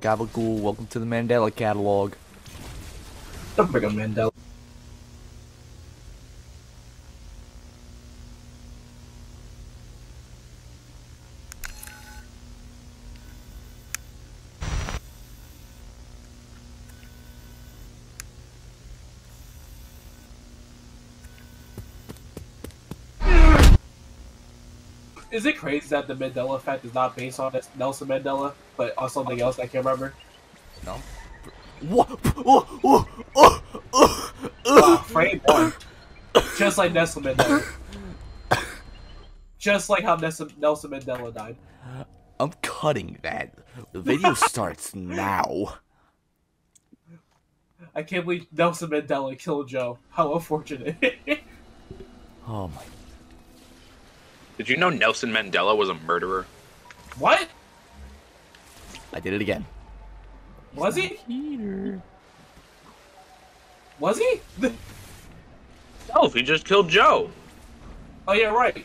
Gabagool, welcome to the Mandela Catalogue. Don't up Mandela. Is it crazy that the Mandela effect is not based on Nelson Mandela, but on something else I can't remember? No. What? Oh, uh, oh, uh, oh, uh. oh, ah, Wow, frame one. Just like Nelson Mandela. Just like how Nelson Nelson Mandela died. I'm cutting that. The video starts now. I can't believe Nelson Mandela killed Joe. How unfortunate. Oh my. Did you know Nelson Mandela was a murderer? what? I did it again. Was he? Peter. Was he? No, he just killed Joe. Oh yeah, right.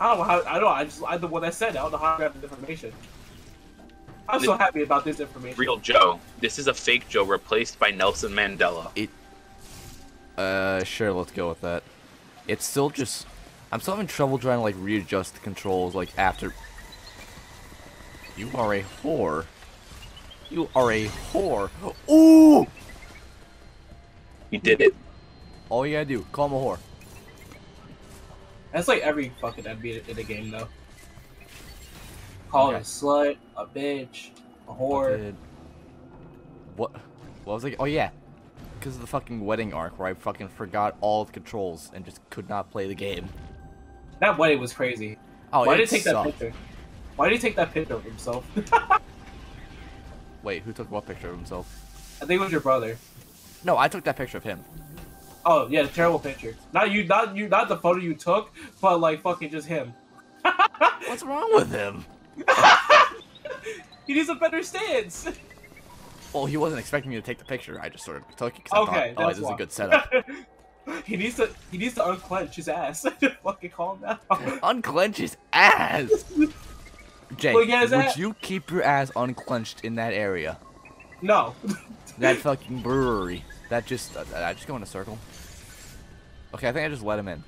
I don't know how. I don't know. I just I'm the one that said it. I don't know how I got this information. I'm so happy about this information. Real Joe. This is a fake Joe replaced by Nelson Mandela. It. Uh, sure, let's go with that. It's still just... I'm still having trouble trying to, like, readjust the controls, like, after... You are a whore. You are a whore. Ooh! You did it. All you gotta do, call him a whore. That's like every fucking NBA in the game though. Call it Okay. a slut, a bitch, a whore. What? What was I? Oh yeah, because of the fucking wedding arc where I fucking forgot all the controls and just could not play the game. That wedding was crazy. Oh, Why did he take sucked. that picture? Why did he take that picture of himself? Wait, who took what picture of himself? I think it was your brother. No, I took that picture of him. Oh yeah, the terrible picture. Not you, not you, not the photo you took, but like fucking just him. What's wrong with him? He needs a better stance. Well, he wasn't expecting me to take the picture. I just sort of took it because Okay, I thought, oh, this is a good setup. he needs to, he needs to unclench his ass. fucking calm down. Unclench his ass! Jay, Well, would you keep your ass unclenched in that area? No. That fucking brewery. That just... Uh, I just go in a circle? Okay, I think I just let him in.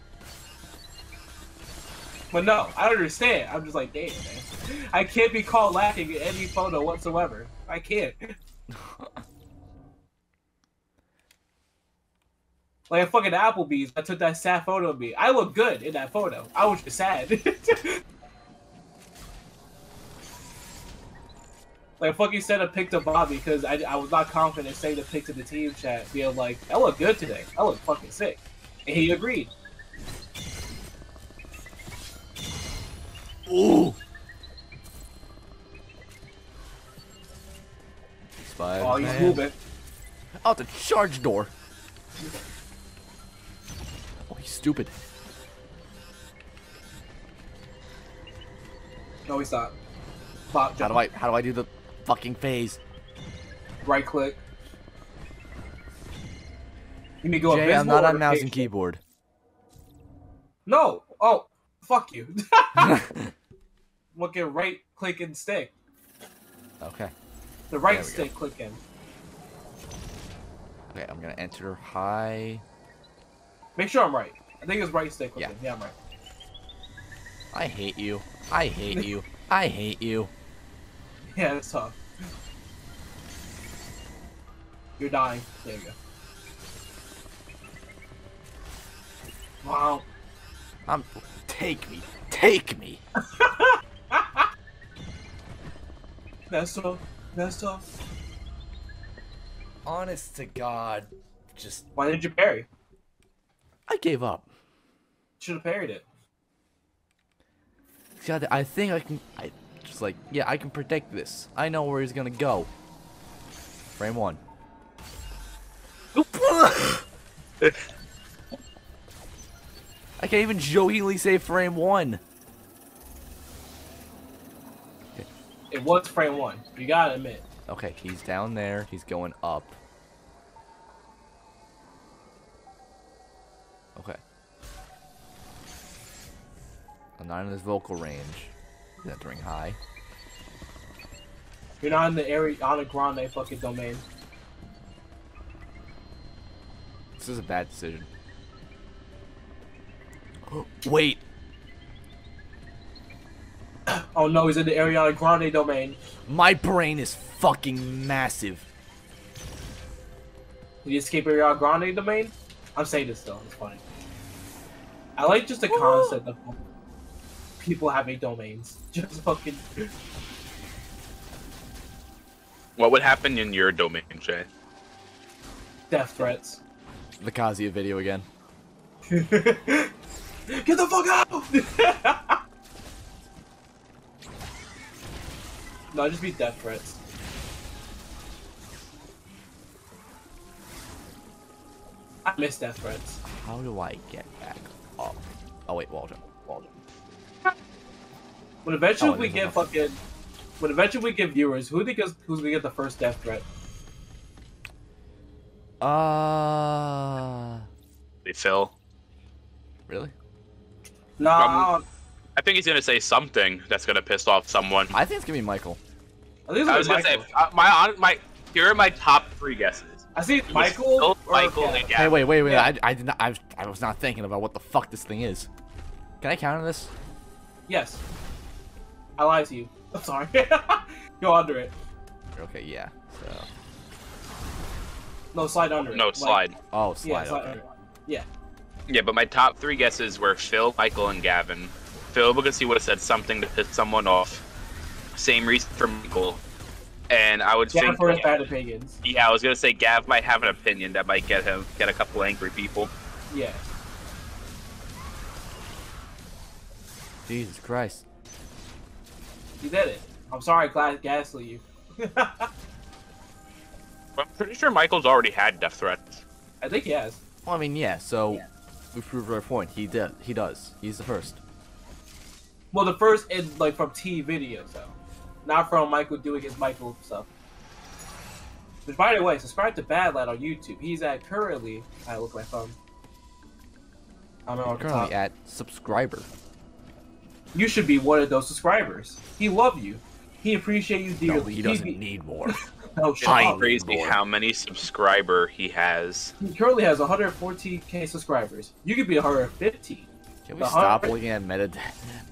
But no, I don't understand. I'm just like, damn, man. I can't be caught lacking in any photo whatsoever. I can't. like a fucking Applebee's, I took that sad photo of me. I look good in that photo. I was just sad. like a fucking sent a pic to Bobby because I, I was not confident saying the pic to the team chat, being like, I look good today. I look fucking sick. And he agreed. Ooh! Spider Oh, he's moving. Out the charge door. Oh, he's stupid. No, he's not. Bop, How do I how do I do the fucking phase? right click. You mean go Jay, I'm not on mouse and keyboard. No. Oh, fuck you. Look at right click and stick. okay. The right go. stick click in. Okay, I'm gonna enter high. Make sure I'm right. I think it's right stick click Yeah. Yeah, I'm right. I hate you. I hate you. I hate you. Yeah, that's tough. You're dying. There you go. Wow. I'm take me. Take me. That's tough. Honest to God, just Why did you parry? I gave up. Should have parried it. God, I think I can. I just like yeah, I can predict this. I know where he's gonna go. Frame one. I can't even jokingly say frame one. Was frame one. You gotta admit. Okay, he's down there. He's going up. Okay. I'm not in his vocal range. He's entering high. You're not in the Ariana Grande fucking domain. This is a bad decision. Wait, Oh no, he's in the Ariana Grande domain. my brain is fucking massive. Did you escape Ariana Grande domain? I'm saying this though, it's funny. I like just the concept of people having domains. Just fucking. What would happen in your domain, Jay? death threats. The Kazuya video again. Get the fuck out! no, just be death threats. I miss death threats. How do I get back up? Oh wait, Walter. Walter. When eventually Oh, we is get enough. fucking, when eventually we get viewers, who think is who's gonna get the first death threat? Uh, They Phil. really? No, Um, I think he's gonna say something that's gonna piss off someone. I think it's gonna be Michael. I think I was gonna Michael. say uh, my my here are my top three guesses. I see Michael. Or Michael, Kat. and Hey, wait, wait, wait! Yeah. I, I did not. I was, I was not thinking about what the fuck this thing is. Can I count on this? Yes. I lied to you. I'm sorry. Go under it. Okay, yeah. So, No, slide under it. No, Like- slide. oh, Yeah, slide. slide okay. under it. Yeah. Yeah, but my top three guesses were Phil, Michael, and Gavin. Phil because he would have said something to piss someone off. Same reason for Michael. And I would Yeah, think, for his bad opinions. yeah, I was gonna say Gav might have an opinion that might get him get a couple angry people. Yeah. Jesus Christ. You did it. I'm sorry, Glad gaslit you. I'm pretty sure Michael's already had death threats. I think he has. Well, I mean, yeah. So Yeah. we proved our point. He did. He does. He's the first. Well, the first in like from T videos though, not from Michael doing his Michael stuff. Which, by the way, subscribe to Bad Lad on YouTube. He's at currently. I look at my phone. I'm He's on the top. currently at subscriber. You should be one of those subscribers. He love you. He appreciate you dearly. No, he doesn't be- need more. No, shut up. crazy more. how many subscriber he has. He currently has 114k subscribers. You could be 150. Can we The stop hundred- looking at meta,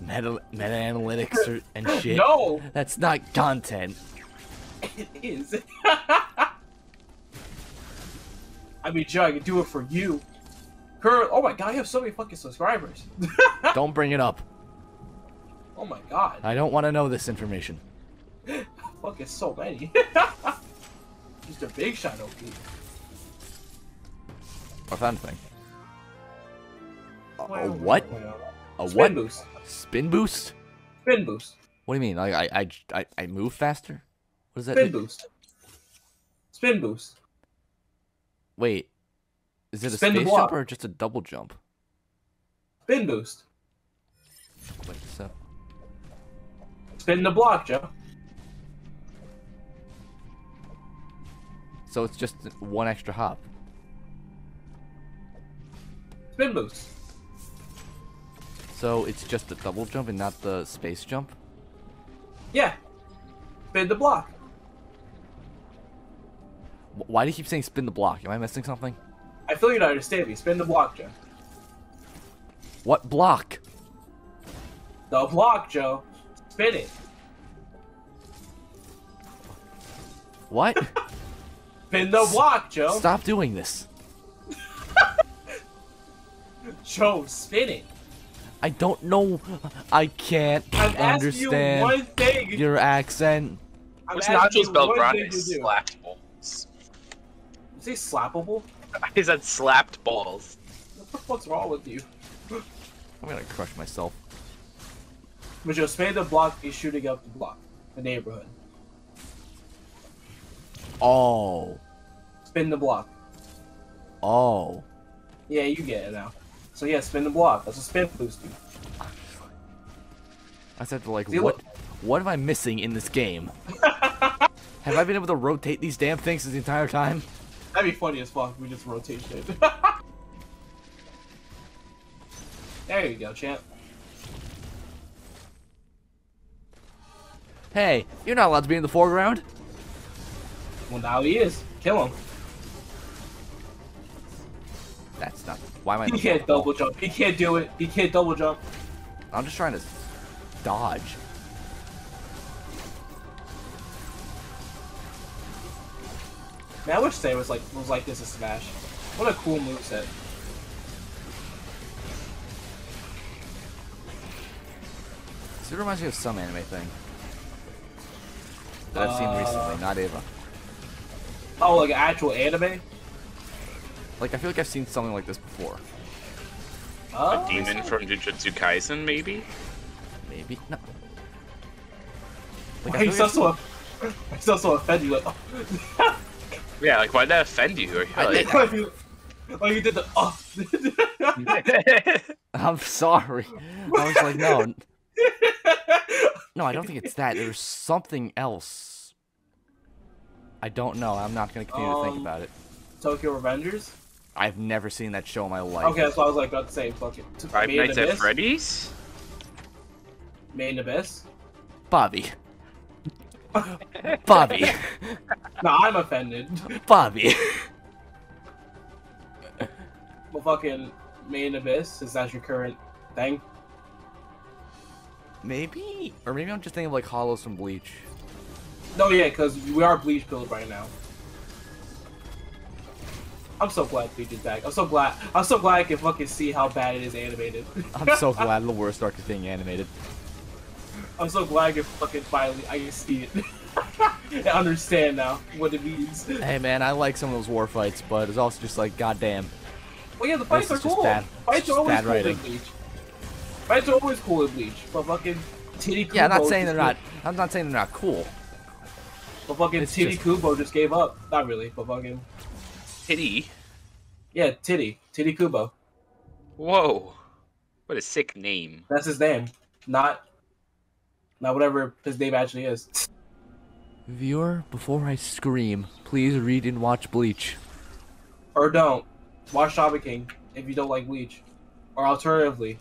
meta, meta analytics or, and shit? No, That's not content. it is. I mean, Joe, I can do it for you. Current. Oh my god, I have so many fucking subscribers. Don't bring it up. oh my god, I don't want to know this information. Fuck, it's so many. Just a big shot OP. I found a thing. A, a what? A Spin what? boost. Spin boost? Spin boost. What do you mean? Like I, I, I, I move faster? What does that Spin do? boost. Spin boost. Wait, is it a Spin space jump or just a double jump? Spin boost. Wait, so Spin the block, Joe. so it's just one extra hop. Spin boost. So it's just a double jump and not the space jump. Yeah. Spin the block. Why do you keep saying spin the block? Am I missing something? I feel you don't understand me. Spin the block, Joe. What block? The block, Joe. Spin it. What? Spin the block, Joe. Stop doing this. Joe, spin it. I don't know. I can't I'm asking you understand one thing. your accent. I'm What's asking Nachos you Bel one Grande thing to do. slapped balls? Is he slappable? He said slapped balls. What the fuck's wrong with you? I'm gonna crush myself. But Joe, spin the block is shooting up the block, the neighborhood. Oh. Spin the block. Oh. Yeah, you get it now. So yeah, spin the block. That's a spin boost. dude. I said to like See, what look. what am I missing in this game? Have I been able to rotate these damn things the entire time? That'd be funny as fuck. if We just rotate shit. there you go, champ. Hey, you're not allowed to be in the foreground. Well, now he is. Kill him. That's not. Why am I? He can't double jump. He can't do it. He can't double jump. I'm just trying to dodge. Man, I wish Say was like was like this in Smash. What a cool moveset. This reminds me of some anime thing that I've seen Uh, recently, not Ava. Oh, like an actual anime? Like I feel like I've seen something like this before. Oh, Demon from Jujutsu Kaisen, maybe? Maybe no. Like, Why I you feel still like so, why you still so offended? Like, oh. Yeah, like why did that offend you? I Like, like, you, like you did the oh. I've- I'm sorry. I was like, no, no, I don't think it's that. There's something else. I don't know. I'm not gonna continue to think Um, about it. Tokyo Revengers. I've never seen that show in my life. Okay, that's so I was like about to say fucking Five Made Nights at Abyss. Freddy's? Made in Abyss. Bobby. Bobby. No, I'm offended. Bobby. Well, fucking Made in Abyss is that your current thing? Maybe, or maybe I'm just thinking of like Hollows from Bleach. No, yeah, because we are Bleach pilled right now. I'm so glad Bleach is back. I'm so glad. I'm so glad I can fucking see how bad it is animated. I'm so glad the worst arc is being animated. I'm so glad I can fucking finally I can see it and understand now what it means. Hey man, I like some of those war fights, but it's also just like, goddamn. Well, yeah, the fights This are cool. bad- Fights are always cool writing. in Bleach. Fights are always cool in Bleach, but fucking Titty Kubo. Yeah, I'm not saying they're not. I'm not saying they're not cool. But fucking It's Titty just- Kubo just gave up. Not really, but fucking Titty? yeah, Titty Titty Kubo. Whoa. What a sick name. That's his name. Not not whatever his name actually is. Viewer, before I scream, please read and watch Bleach. or don't. Watch Shaman King if you don't like Bleach. Or alternatively,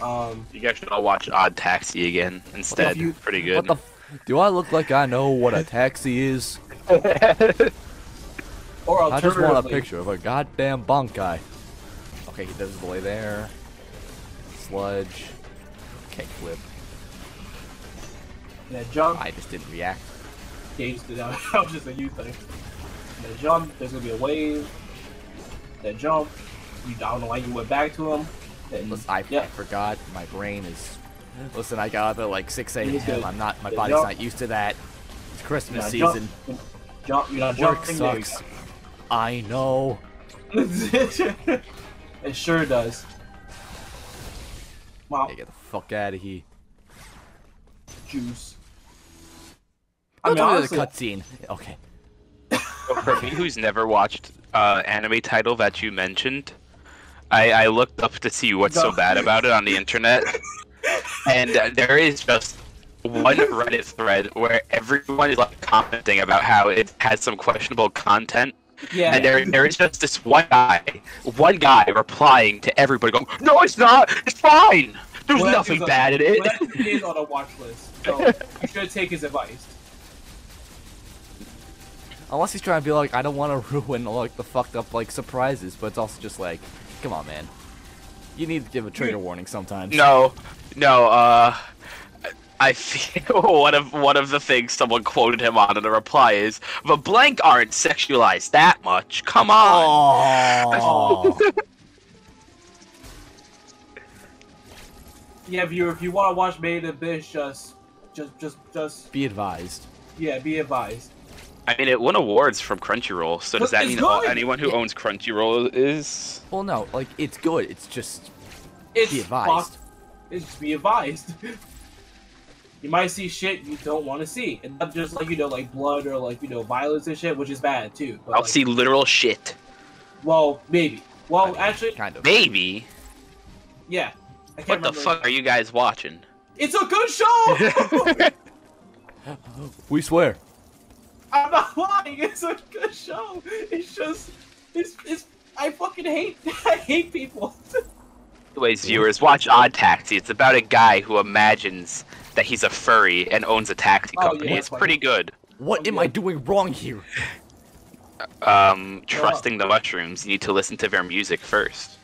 um, You guys should all watch Odd Taxi again instead. you- Pretty good. What the? F- do I look like I know what a taxi is? or I just want a picture of a goddamn bunk guy. Okay, he does way there. Sludge. Kickflip. that jump. I just didn't react. Yeah, just did that. that was just a you thing. That jump. There's gonna be a wave. That jump. You I don't know why you went back to him. Then, Listen, I, I forgot. My brain is. Listen, I got up at like 6 You a.m. I'm not. My body's job. not used to that. It's Christmas season. Jump, jump. You're not Work jumping. Sucks. I know. it sure does. Wow, Hey, get the fuck out of here. juice. I'll I mean, tell you honestly, the cutscene. Okay. For me, who's never watched uh, anime title that you mentioned, I, I looked up to see what's so bad about it on the internet, and uh, there is just one Reddit thread where everyone is like commenting about how it has some questionable content, yeah. and there there is just this one guy, one guy replying to everybody going, "No, it's not. It's fine. There's Well, nothing is a- bad in it." Well, that is on a watch list, so you should take his advice. Unless he's trying to be like, I don't want to ruin like the fucked up like surprises, but it's also just like, come on, man. You need to give a trigger warning sometimes. No, no. Uh, I feel one of one of the things someone quoted him on in a reply is, "The blank aren't sexualized that much. Come on." Yeah, if you if you want to watch Made in Abyss, just just just just Be advised. yeah, be advised. I mean, it won awards from Crunchyroll. So does But that mean good. anyone who owns Crunchyroll is? Well, no, like it's good. It's just It's Be advised. fuck- It's be advised. you might see shit you don't want to see, and not just like you know like blood or like you know violence and shit, which is bad too. But, I'll like, see literal shit. Well, maybe. Well, I mean, actually, kind of. Maybe. yeah. I can't What the fuck are you guys watching? It's a good show. We swear. I'm not lying. It's a good show. It's just, it's, it's. I fucking hate. I hate people. Anyways, viewers, watch Odd Taxi. It's about a guy who imagines that he's a furry and owns a taxi Oh, company. yeah, it's funny. pretty good. What am I doing wrong here? Um, trusting the mushrooms, you need to listen to their music first.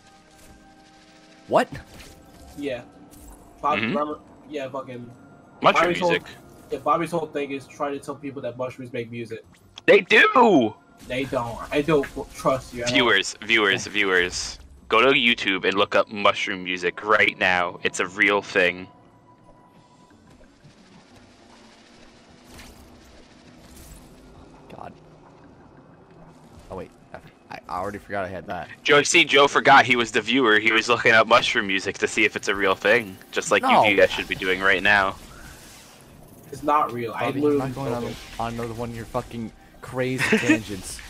What? Yeah. Bob, Mhm. remember, yeah, fucking. Mushroom Bobby's whole- music. Yeah, Bobby's whole thing is trying to tell people that mushrooms make music. They do. They don't. I don't trust you. at all. Viewers, viewers, viewers. Go to YouTube and look up mushroom music right now. It's a real thing. I, I already forgot I had that. Joe, see, Joe forgot he was the viewer. He was looking up mushroom music to see if it's a real thing, just like No. you guys should be doing right now. It's not real. I Bobby, you're literally. not going on, on another one of your fucking crazy tangents.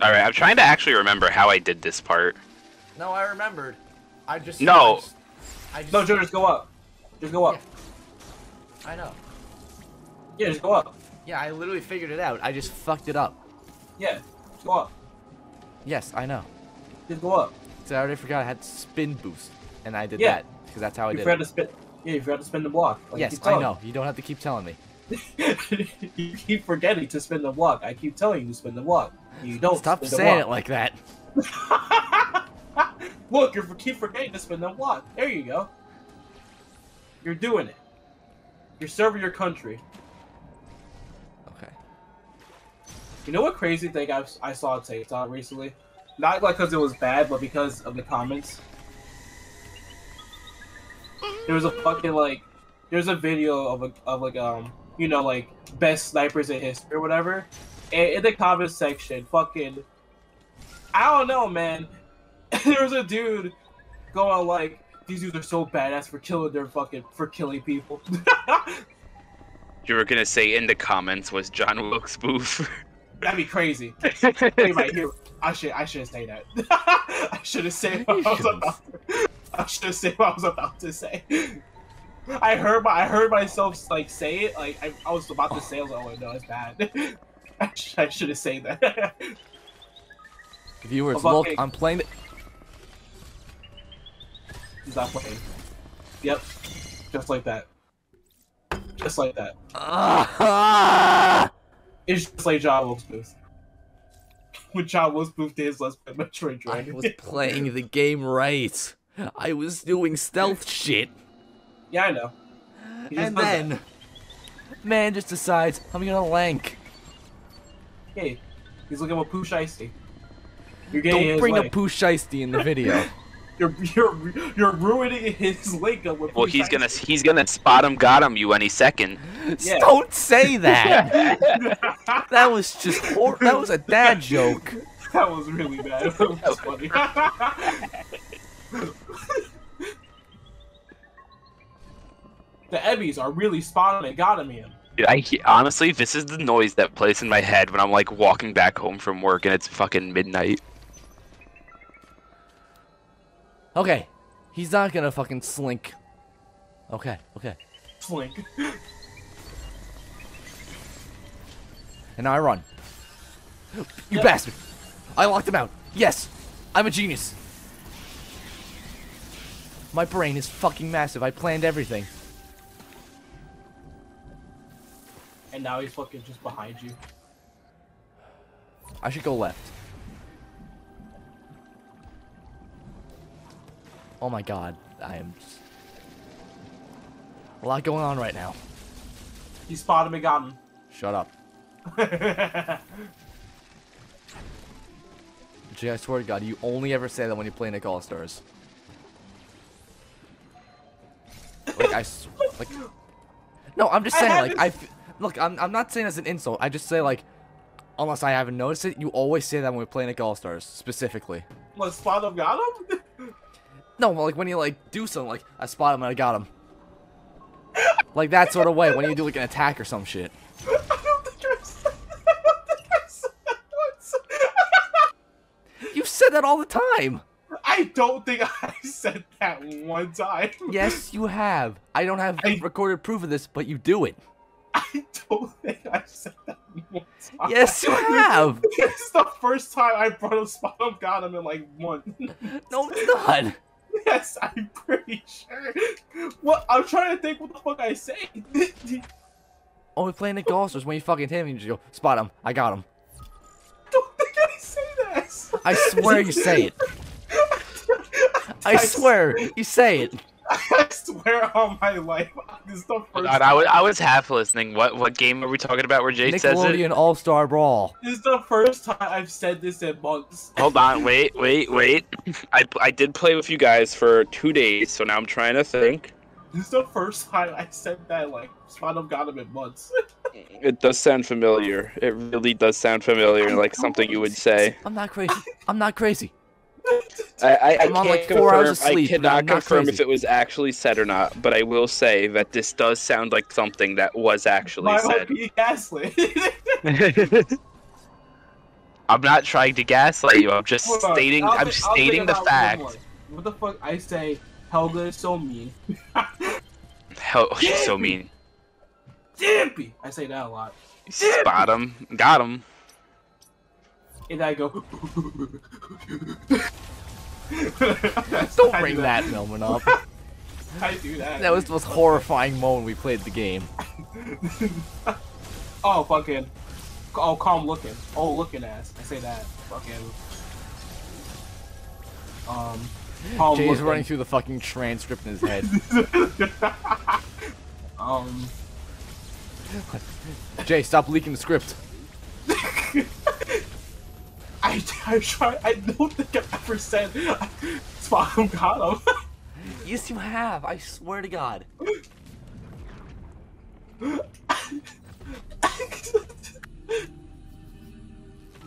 All right, I'm trying to actually remember how I did this part. No, I remembered. I just No. I just, I just No, Joe, just go up. Just go up. I know. Yeah, just go up. Yeah, I literally figured it out. I just fucked it up. Yeah, go up. Yes, I know. Just go up. So I already forgot I had spin boost, and I did Yeah. that because that's how I you did forgot it. to spin. Yeah, you forgot to spin the block. Like, yes, I know. You don't have to keep telling me. you keep forgetting to spin the block. I keep telling you to spin the block. You don't Stop spin the saying it like that. Look, you keep forgetting to spin the block. There you go. You're doing it. You're serving your country. You know what crazy thing I, I saw on TikTok recently? Not like because it was bad, but because of the comments. There was a fucking like, there's a video of a of like um you know like best snipers in history or whatever, and in the comment section, fucking, I don't know, man. there was a dude going like, these dudes are so badass for killing their fucking for killing people. You were gonna say in the comments was John Wilkes Booth. That'd be crazy. Wait, right here. I should I shouldn't say that. I should have said what I was about. I should have said what I was about to say. I heard my I heard myself like say it. Like I, I was about to say, I was like, oh no, it's bad. I, sh- I should have said that. Viewers, look, I'm playing. The- He's not playing. Yep, just like that. Just like that. Ah! It's just like John Wilkes Booth. When John Wilkes Booth did his Let's Play Metroid I was playing the game right. I was doing stealth shit. yeah, I know. And does that. then, man just decides I'm gonna lank. Hey, he's looking at Pooh Shiesty. Don't bring way. up Pooh Shiesty in the video. You're you're you're ruining his link up with. well, he's gonna Shiesty. he's gonna spot him, got him you any second. Yeah. Don't say that. that was just hor- that was a dad joke. that was really bad. It was funny. the EMMIs are really spotting and got him in. Dude, I honestly, this is the noise that plays in my head when I'm like walking back home from work and it's fucking midnight. Okay, he's not gonna fucking slink. Okay, okay. Slink. And now I run. You Yeah. bastard! I locked him out. Yes, I'm a genius. My brain is fucking massive. I planned everything. And now he's fucking just behind you. I should go left. Oh my god, I am. A lot going on right now. He spotted me, and got Shut up. Jay, I swear to God, you only ever say that when you play Nick All Stars. Like I, like. No, I'm just saying. had Like I... Look, I'm I'm not saying as an insult. I just say like, unless I haven't noticed it, you always say that when we play Nick All Stars specifically. what spot him got him? No, like when you like do something, like I spot him and I got him. Like that sort of way when you do like an attack or some shit. I don't think I said- I don't think I said that once. You said that all the time. I don't think I said that one time. Yes, you have. I don't have I- recorded proof of this, but you do it. I don't think I said that one time. Yes, you have. This is the first time I brought up Spot got him in like one. No, it's not. Yes, I'm pretty sure. What? I'm trying to think what the fuck I say. We're playing the Ghosts when you fucking hit him, you just go, spot him. I got him. don't think I say that. I swear you say it. I swear you say it. I swear on my life. This is the oh first. Hold on, I was, I was half listening. What what game are we talking about where Jay says it? Nickelodeon All Star Brawl. This is the first time I've said this in months. Hold on, wait, wait, wait. I, I did play with you guys for two days, so now I'm trying to think. This is the first time I said that. Like, Spawn got him in months. It does sound familiar. It really does sound familiar, like something you would say. I'm not crazy. I'm not crazy. I, I, I I'm on, can't like, four hours confirm- of sleep, I cannot confirm crazy. if it was actually said or not, but I will say that this does sound like something that was actually My said. OP gaslit. I'm not trying to gaslight you. I'm just Hold on, stating. I'll I'm think- stating the fact. What the fuck? I say Helga is so mean. Hell, she's so mean. Dimpy. I say that a lot. Spot him. Got him. And I go. Don't I bring do that moment up. I do that. That was the most horrifying moment we played the game. oh fucking. Oh, calm looking. Oh, looking ass. I say that. Fucking. Um. Calm Jay's looking. running through the fucking transcript in his head. um. Jay, stop leaking the script. I, I try. I don't think I've ever said Spawn got him. Yes, you have. I swear to God.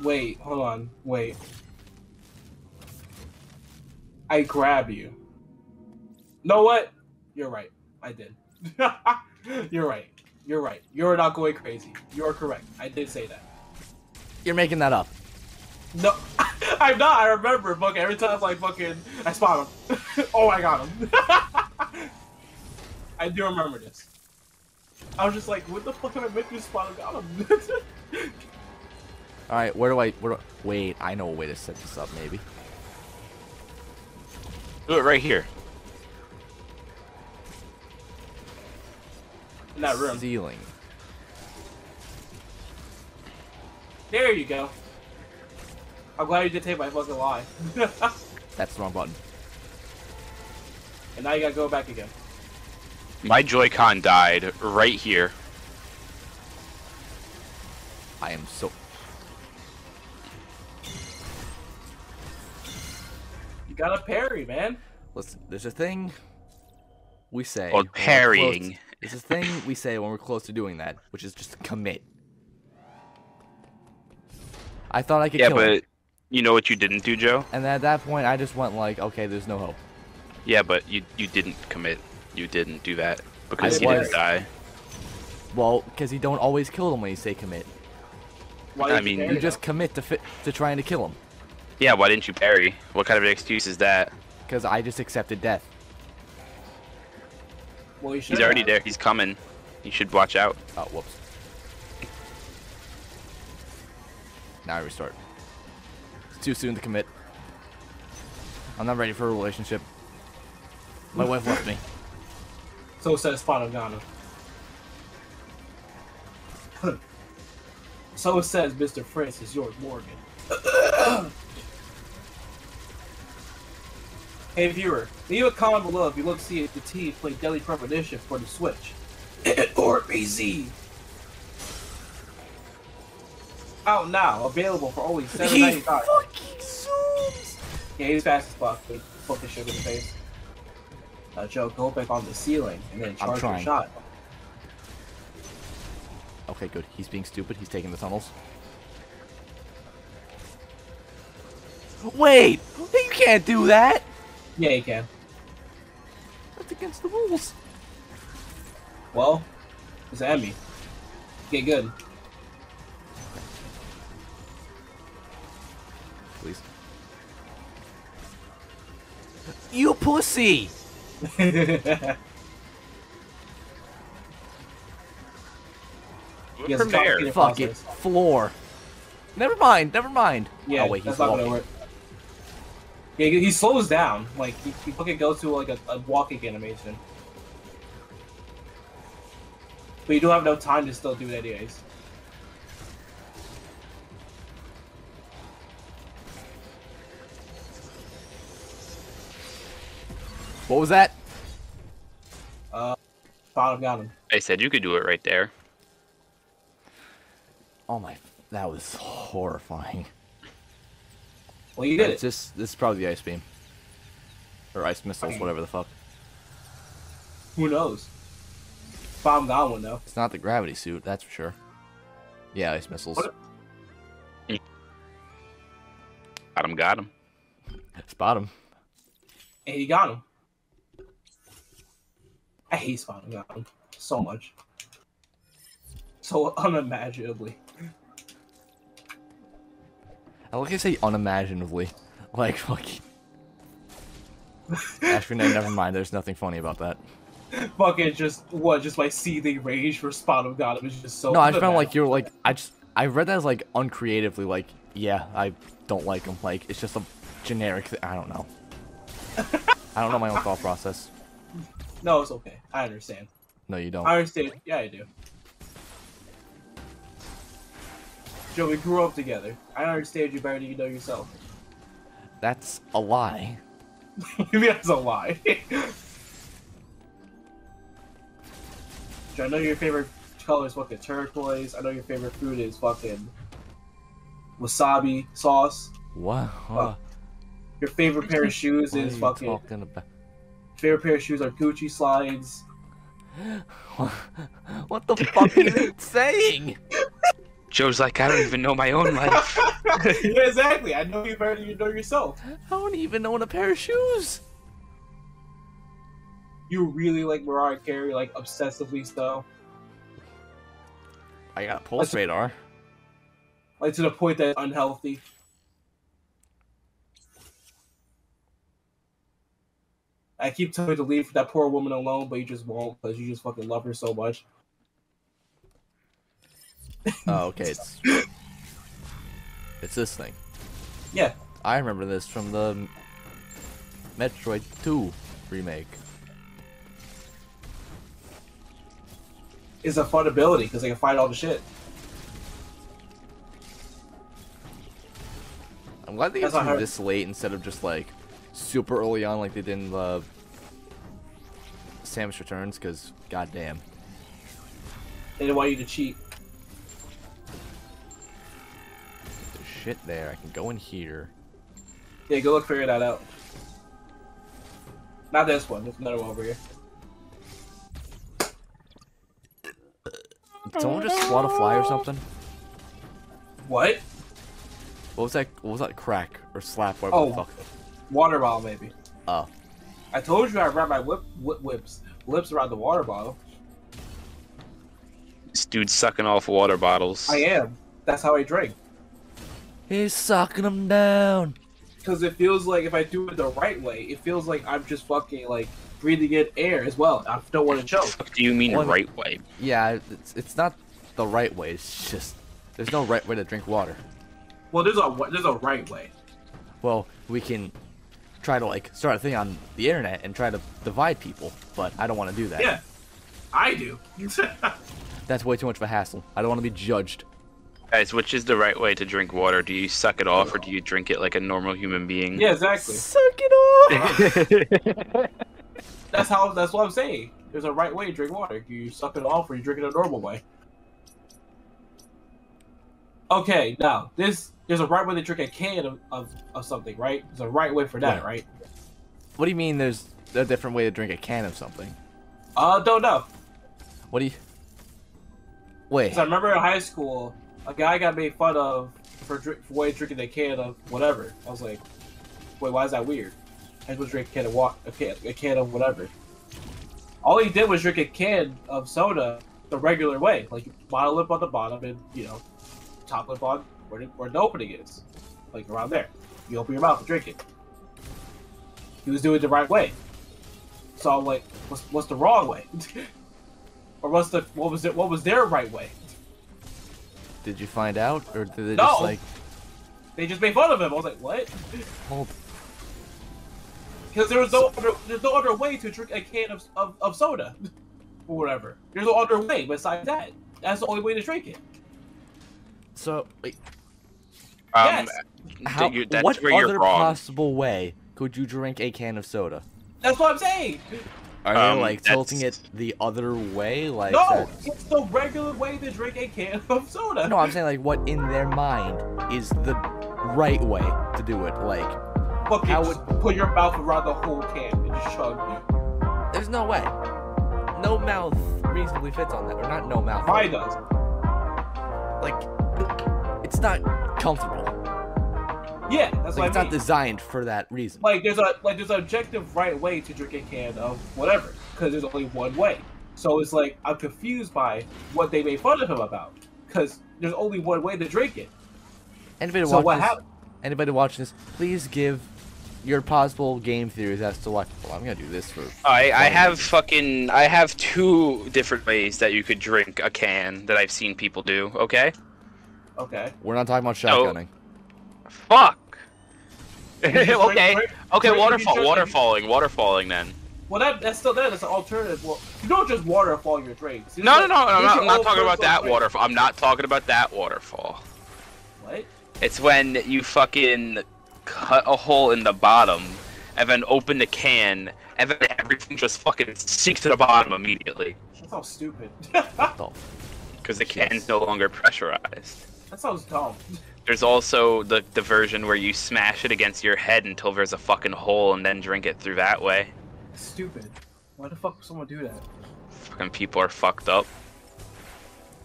Wait, hold on. Wait. I grab you. Know what? You're right. I did. You're right. You're right. You're not going crazy. You're correct. I did say that. You're making that up. No, I'm not. I remember. Fuck every time, like fucking, I spot him. oh, I got him. I do remember this. I was just like, what the fuck am I meant to spot him? Got him. All right, where do I? Where do, wait, I know a way to set this up. Maybe. Do it right here. In that room. Ceiling. There you go. I'm glad you did take my fucking lie. That's the wrong button. and now you gotta go back again. My Joy-Con died right here. I am so. You gotta parry, man. Listen, there's a thing we say. Well, when we're close- parrying. There's a thing we say when we're close to doing that, which is just commit. I thought I could Yeah, kill him, but you know what you didn't do, Joe? and at that point, I just went like, okay, there's no hope. Yeah, but you you didn't commit. You didn't do that because I he was. didn't die. Well, because you don't always kill them when you say commit. Why I mean, parry You just commit to to trying to kill him. Yeah, why didn't you parry? What kind of an excuse is that? Because I just accepted death. Well, you He's already have. there. He's coming. You should watch out. Oh, whoops. Now I restart. Too soon to commit. I'm not ready for a relationship. My wife left me. So says Ghana. so says Mr. Francis York Morgan. hey viewer, leave a comment below if you look to see if the team play Deadly Premonition for the Switch. or PC. Out now, available for only seven ninety five. fucking zooms! Yeah, he's fast as fuck. But fucking shit in the face. Now, Joe, go back on the ceiling and then I'm charge your trying. shot. Okay, good. He's being stupid. He's taking the tunnels. Wait! You can't do that! Yeah, you can. That's against the rules. Well, it's EMMI. Get good. You pussy! Yes, From there. complicated Fuck it. Floor. Never mind, never mind. Yeah, oh, wait, he's that's not gonna walking. work. Yeah, he he slows down. Like he, he fucking goes to like a, a walking animation. But you don't have no time to still do it anyways. What was that? Uh, bottom got him. I said you could do it right there. Oh my, that was horrifying. Well, you did It's it. just this is probably the ice beam. Or ice missiles, whatever the fuck. Who knows? Bottom got one though. It's not the gravity suit, that's for sure. Yeah, ice missiles. What- Got him, got him. Spot him. And he got him. I hate got him so much. So unimaginably. I like I say unimaginably. Like fucking. Actually, no, never mind. There's nothing funny about that. Fucking just what? Just like seething rage for Bottom God. It was just so. No, I just found like you're like I just I read that as like uncreatively. Like yeah, I don't like him. Like it's just a generic. Th- I don't know. I don't know my own thought process. No, it's okay. I understand. No, you don't. I understand. Yeah, I do. Joe, we grew up together. I understand you better than you know yourself. That's a lie. Maybe that's a lie. Joe, I know your favorite color is fucking turquoise. I know your favorite food is fucking wasabi sauce. What? Fuck. Your favorite pair of shoes is fucking. talking about? Favorite pair of shoes are Gucci slides. what the fuck are you saying? Joe's like, I don't even know my own life. yeah, exactly. I know you better than you know yourself. I don't even own a pair of shoes. You really like Mariah Carey, like obsessively so. I got a pulse radar. like to the point that it's unhealthy. I keep telling you to leave that poor woman alone, but you just won't because you just fucking love her so much. Oh, okay. It's it's this thing. Yeah, I remember this from the Metroid 2 remake. it's a fun ability because they can fight all the shit. I'm glad they got not to hard. this late instead of just like super early on like they did in the Samus Returns, because goddamn. They didn't want you to cheat. There's shit there. I can go in here. Yeah, go look figure that out. Not this one. There's another one over here. Did someone just swat a fly or something? What? What was that? What was that crack or slap? Whatever Oh. the fuck. Water bottle, maybe. Oh, I told you I wrap my whip, whip whips lips around the water bottle. this dude's sucking off water bottles. I am. That's how I drink. he's sucking them down. Because it feels like if I do it the right way, it feels like I'm just fucking like breathing in air as well. I don't want to choke. the do you mean One- right way? Yeah, it's it's not the right way. It's just there's no right way to drink water. Well, there's a there's a right way. Well, we can try to like start a thing on the internet and try to divide people, but I don't want to do that. Yeah, I do. That's way too much of a hassle. I don't want to be judged. Guys, which is the right way to drink water? Do you suck it off or do you drink it like a normal human being? yeah, exactly. Suck it off. That's how. That's what I'm saying. There's a right way to drink water. Do you suck it off, or you drink it a normal way. Okay, now this there's a right way to drink a can of, of, of something, right? There's a right way for that, Yeah. right? what do you mean? There's a different way to drink a can of something? Uh, don't know. What do you? Wait. I remember in high school, a guy got made fun of for, drink, for way drinking a can of whatever. I was like, wait, why is that weird? I was drink a can of water, a can, a can of whatever. All he did was drink a can of soda the regular way, like bottle up on the bottom and you know, top lip on where the, where the opening is, like around there. You open your mouth and drink it. He was doing it the right way. So I'm like, what's what's the wrong way? or what's the what was it? What was their right way? Did you find out, or did they No. just like They just made fun of him. I was like, what? hold? Because there was no other, there's no other way to drink a can of, of, of soda, or whatever. There's no other way besides that. That's the only way to drink it. So, wait, Um, Yes. how, you- that's what where you're other wrong. possible way could you drink a can of soda? That's what I'm saying. Are Um, you like tilting it the other way? Like No, that's- it's the regular way to drink a can of soda. No, I'm saying like what in their mind is the right way to do it. Like, Fucking how just put your mouth around the whole can and just chug. there's no way. No mouth reasonably fits on that, or not no mouth. Mine does. Like, it's not comfortable. Yeah, that's Like, it's what I not mean. designed for that reason. like there's a like there's an objective right way to drink a can of whatever because there's only one way. So it's like I'm confused by what they made fun of him about because there's only one way to drink it. Anybody So watching what this? happened? Anybody watching this? Please give your possible game theories as to what. Well, I'm gonna do this for. I, I fun. have fucking I have two different ways that you could drink a can that I've seen people do. Okay. Okay. We're not talking about No. shotgunning. Fuck. You just drink- okay. Okay. Waterfall. Waterfalling. Waterfalling. Then. Well, that that's still that. That's an alternative. Well, you don't just waterfall your drinks. You No, no, no. I'm not, I'm not talking about that drink. waterfall. I'm not talking about that waterfall. What? It's when you fucking cut a hole in the bottom and then open the can and then everything just fucking sinks to the bottom immediately That sounds stupid. Because the can's no longer pressurized. That sounds dumb. There's also the, the version where you smash it against your head until there's a fucking hole and then drink it through that way. Stupid. Why the fuck would someone do that? Fucking people are fucked up.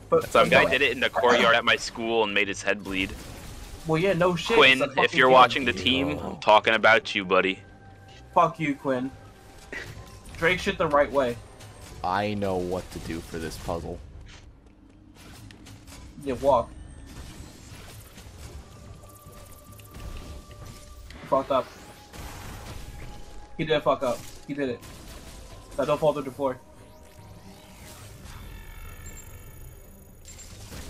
But Some guy no, did it in the courtyard at my school and made his head bleed. Well, yeah, no shit. Quinn, if you're watching the team, I'm talking about you, buddy. fuck you, Quinn. Drake shit the right way. I know what to do for this puzzle. Yeah, walk. Fucked up. He did fuck up. He did it. Now don't fall through the floor.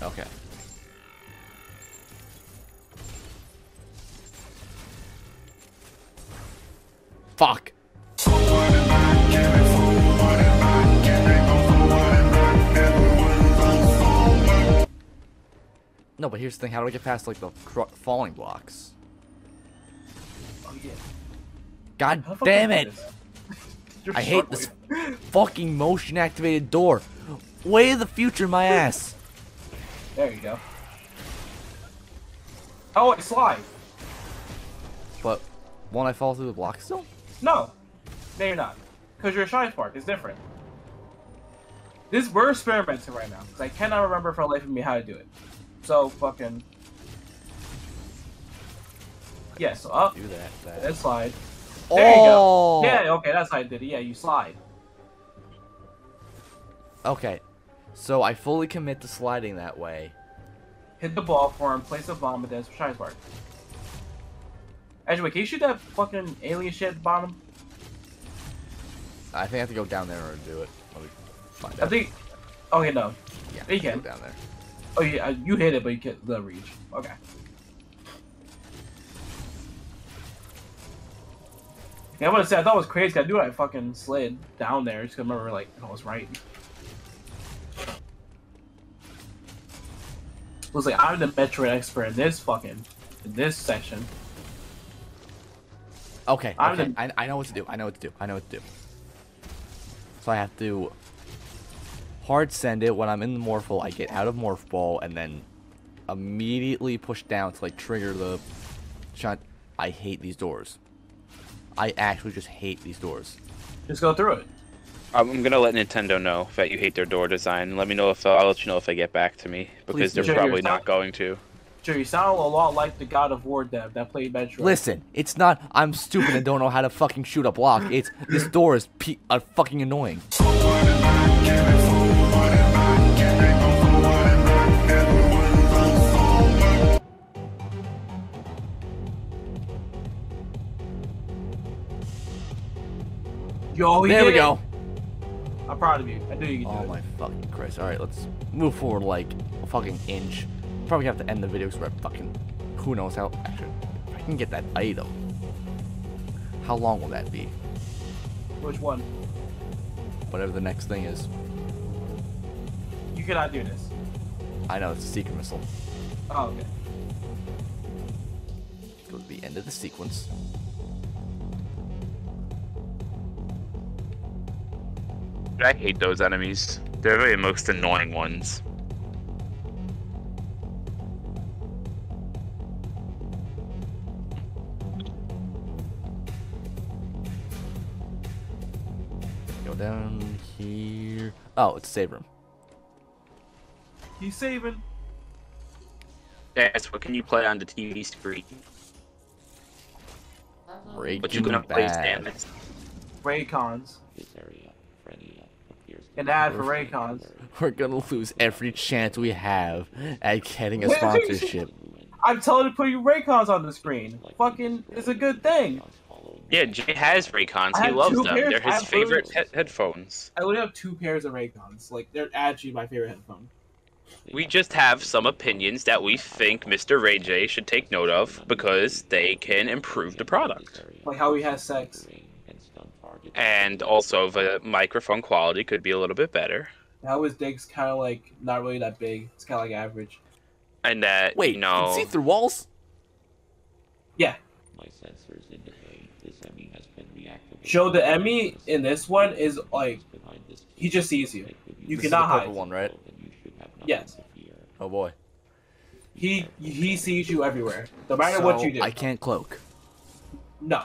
Okay. Fuck. No, but here's the thing. How do I get past like the falling blocks? Yeah. God damn it! I hate this fucking motion activated door. Way of the future, my ass. There you go. Oh, it slide. But won't I fall through the block still? No. No, you're not. Because you're a Shine Spark. It's different. This we're experimenting right now. 'cause I cannot remember for the life of me how to do it. So fucking. Yeah, so up Do that. that. and slide. There you oh. go. Yeah, okay, that's how I did it. Yeah, you slide. Okay. So I fully commit to sliding that way. Hit the ball for him, place a bomb, and then it's Shine Spark. Actually, wait, can you shoot that fucking alien shit at the bottom? I think I have to go down there in order to do it. Let me find I out. think. Oh, yeah, no. yeah, you I can. Go down there. Oh, yeah, uh, you hit it, but you can't the reach. Okay. Yeah, I want to say I thought it was crazy. I knew I fucking slid down there. Just 'cause I remember like I was right. It was like I'm the Metroid expert in this fucking in this section. Okay. I'm Okay. the- I, I know what to do. I know what to do. I know what to do. So I have to hard send it when I'm in the morph ball. I get out of morph ball and then immediately push down to like trigger the shot. I hate these doors. I actually just hate these doors. Just go through it. I'm I'm gonna let Nintendo know that you hate their door design. Let me know if uh, I'll let you know if they get back to me because Please they're do. probably not going to. Sure, you sound a lot like the God of War dev that played Metroid. Listen, it's not I'm stupid and don't know how to fucking shoot a block. It's this door is pe- uh, fucking annoying. Yo, he There we it. go. I'm proud of you. I knew you could do oh it. Oh my fucking Christ. Alright, let's move forward like a fucking inch. Probably have to end the video because we're fucking. Who knows how. Actually, if I can get that item. How long will that be? Which one? Whatever the next thing is. You cannot do this. I know it's a secret missile. Oh, okay. Go to the end of the sequence. I hate those enemies. They're the most annoying ones. Go down here. Oh, it's a save room. He's saving. Yes, what can you play on the TV screen? Breaking But you gonna play Bad. Samus. Raycons. An ad for Raycons. We're gonna lose every chance we have at getting a Wait, wait, sponsorship. I'm telling you to put your Raycons on the screen. Fucking, it's a good thing. Yeah, Jay has Raycons. He loves them. pairs. They're his favorite he- headphones. I only have two pairs of Raycons. Like, they're actually my favorite headphone. We just have some opinions that we think Mr. Ray J should take note of because they can improve the product. Like how he has sex. And also, the microphone quality could be a little bit better. How his dick's kind of like not really that big. It's kind of like average. And that, Wait, you know, see through walls? Yeah. My sensors indicate this EMMI has been reactivated. Joe, the EMMI in this one is like he just sees you. You This is cannot the hide. one, right? then you should have nothing Yes. Oh boy. He he sees you everywhere, no matter what you do. I can't cloak. No,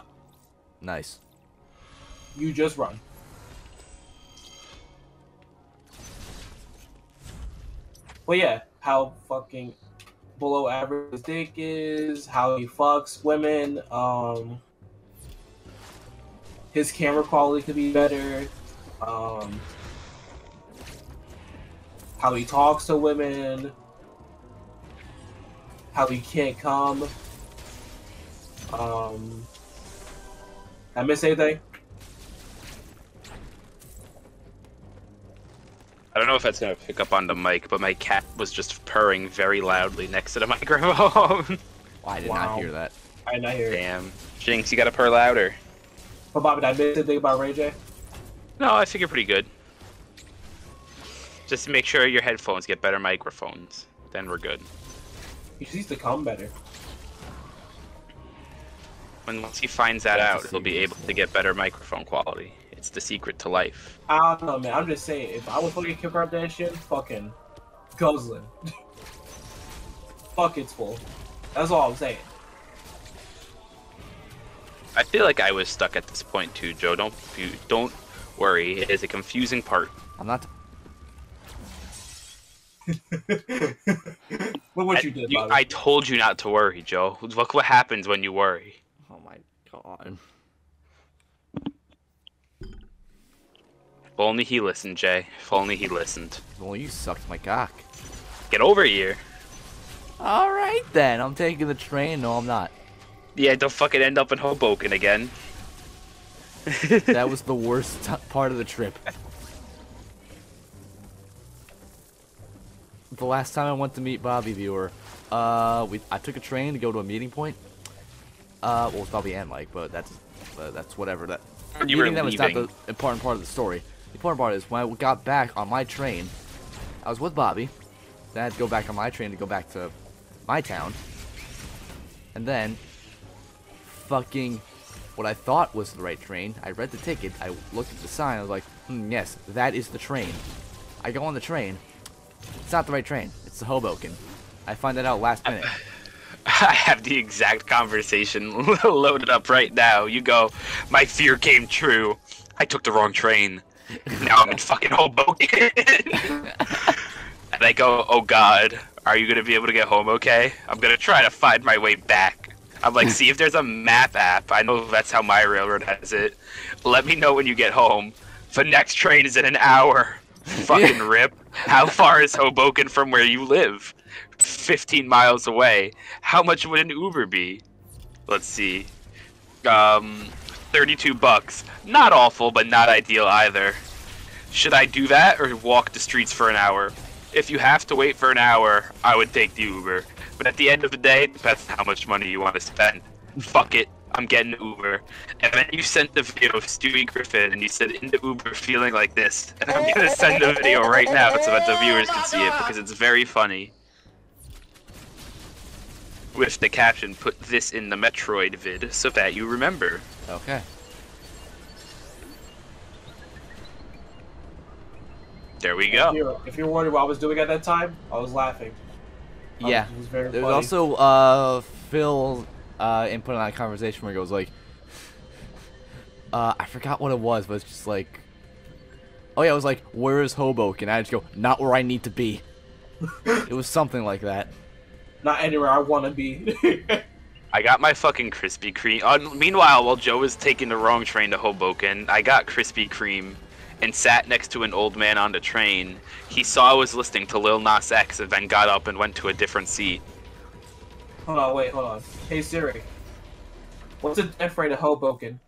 Nice. You just run. But yeah, how fucking below average dick is, how he fucks women, um, his camera quality could be better, um, how he talks to women, how he can't come. Um, I miss anything? I don't know if that's gonna pick up on the mic, but my cat was just purring very loudly next to the microphone. I did Wow. not hear that. I did not hear it. Damn. Jinx, you gotta purr louder. But Bobby, did I miss anything about Ray J? No, I think you're pretty good. Just make sure your headphones get better microphones. Then we're good. He just needs to come better. When once he finds that That's out, he'll be able to get better microphone quality. It's the secret to life. I don't know, man. I'm just saying, if I was fucking corrupt that shit, fucking guzzling. Fuck, it's full. That's all I'm saying. I feel like I was stuck at this point too, Joe. Don't don't worry. It is a confusing part. I'm not. Look what I, you did, you- I told you not to worry, Joe. Look what happens when you worry. Oh my god. Only he listened, Jay. If only he listened. Well, you sucked my cock. Get over here. All right then. I'm taking the train. No, I'm not. Yeah, don't fucking end up in Hoboken again. That was the worst t- part of the trip. The last time I went to meet Bobby Viewer, uh, we I took a train to go to a meeting point. Uh, well, it's Bobby and Mike, but that's uh, that's whatever. That You were meeting them is not the important part of the story. Important part is when I got back on my train, I was with Bobby. Then I had to go back on my train to go back to my town. And then, fucking, what I thought was the right train. I read the ticket. I looked at the sign. I was like, hmm, yes, that is the train. I go on the train. It's not the right train. It's the Hoboken. I find that out last minute. I have the exact conversation loaded up right now. You go, my fear came true. I took the wrong train. Now I'm in fucking Hoboken. and I go, oh god, are you gonna be able to get home okay? I'm gonna try to find my way back. I'm like, see if there's a map app. I know that's how my railroad has it. Let me know when you get home. The next train is in an hour. Fucking rip. How far is Hoboken from where you live? 15 miles away. How much would an Uber be? Let's see. Um, 32 bucks. Not awful, but not ideal either. Should I do that or walk the streets for an hour? If you have to wait for an hour, I would take the Uber. But at the end of the day, it depends on how much money you want to spend. Fuck it. I'm getting Uber. And then you sent the video of Stewie Griffin and you said in the Uber feeling like this. And I'm gonna send the video right now so that the viewers can see it because it's very funny. With the caption, put this in the Metroid vid so that you remember. Okay. There we If go. you're, if you're wondering what I was doing at that time, I was laughing. I Yeah. was, it was very There's funny. also uh Phil uh input on that conversation where he goes like uh I forgot what it was, but it's just like Oh yeah, it was like, where is Hoboken? And I just go, not where I need to be. it was something like that. not anywhere I want to be. I got my fucking Krispy Kreme. Uh, meanwhile, while Joe was taking the wrong train to Hoboken, I got Krispy Kreme and sat next to an old man on the train. He saw I was listening to Lil Nas X and then got up and went to a different seat. hold on, wait, hold on. Hey Siri, what's the death rate of Hoboken?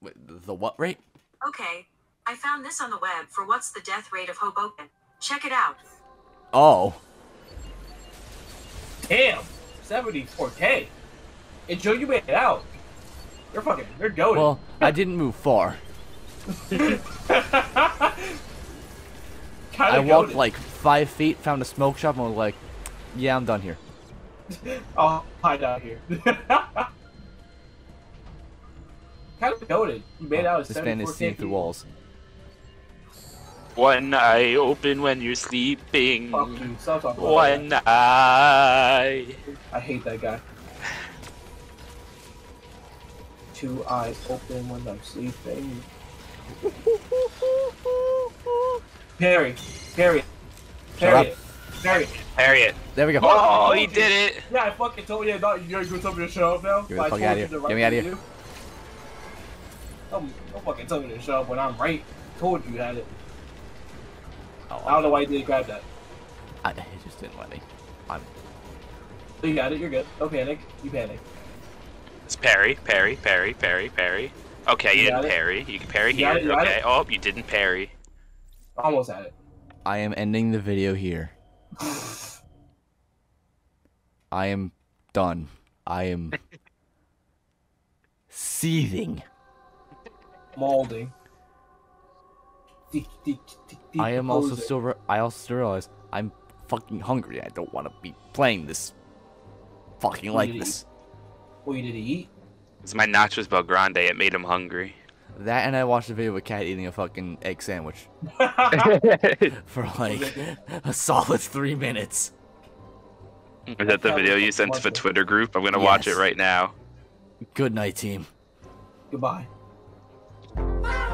Wait, the what rate? Okay, I found this on the web for what's the death rate of Hoboken. Check it out. Oh. Damn, 74k. And Joe, you made it out. You're fucking, you're goaded. Well, I didn't move far. I walked goated. like five feet, found a smoke shop, and was like, yeah, I'm done here. I'll hide out here. kind of goaded. You made it out. at This man is seeing through walls. One eye open when you're sleeping. Fuck you. Stop talking about One that eye. I hate that guy. Two eyes open when I'm sleeping. Parry, parry, parry, up. parry. Harriet. There we go. Oh, he did it. Yeah, I fucking told you not you're gonna tell me to show up now. Get the but I fuck told outta you here. right Get me outta thing here. to do. Don't, don't fucking tell me to show up when I'm right. Told you you had it. Oh, I don't know why you didn't grab that. I, it just didn't let me. I'm. You got it. You're good. Don't panic. You panic. It's parry, parry, parry, parry, parry. Okay, you, You didn't it? parry. You can parry You here. it, you okay. it? Oh, you didn't parry. Almost had it. I am ending the video here. I am done. I am seething. Molding. De- de- de- I am also decomposing. still. Re- I also still realize I'm fucking hungry. I don't want to be playing this. Fucking like this. What you did he eat? It's my nachos BellGrande. It made him hungry. That and I watched a video of a cat eating a fucking egg sandwich for like a solid three minutes. Is that the video you sent to the. Twitter group? I'm gonna watch it right now. Good night, team. Goodbye. Bye.